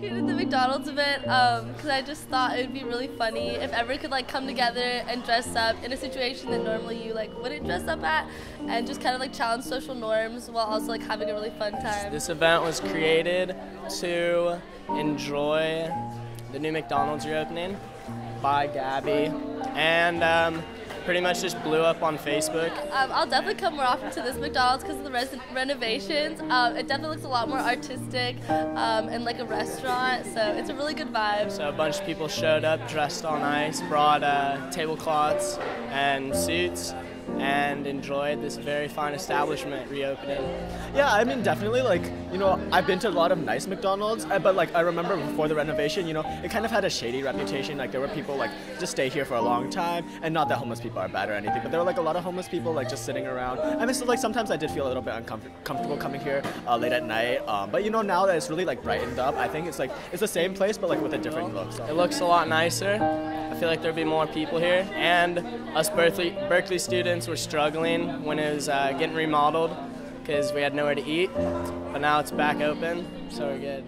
the McDonald's event because I just thought it would be really funny if everyone could like come together and dress up in a situation that normally you like wouldn't dress up at, and just kind of like challenge social norms while also like having a really fun time. This event was created to enjoy the new McDonald's reopening by Gabby, and um, pretty much just blew up on Facebook. Um, I'll definitely come more often to this McDonald's because of the res- renovations. Um, it definitely looks a lot more artistic um, and like a restaurant, so it's a really good vibe. So a bunch of people showed up dressed all nice, brought uh, tablecloths and suits, and enjoyed this very fine establishment reopening. Yeah, I mean, definitely. Like, you know, I've been to a lot of nice McDonald's, uh, but like, I remember before the renovation, you know, it kind of had a shady reputation. Like, there were people like just stay here for a long time, and not that homeless people are bad or anything, but there were like a lot of homeless people like just sitting around. I mean, so like sometimes I did feel a little bit uncomfortable coming here uh, late at night. Um, but you know, now that it's really like brightened up, I think it's like it's the same place, but like with a different look. So. It looks a lot nicer. I feel like there'd be more people here, and us Berkeley Berkeley students were struggling when it was uh, getting remodeled because we had nowhere to eat. But now it's back open, so we're good.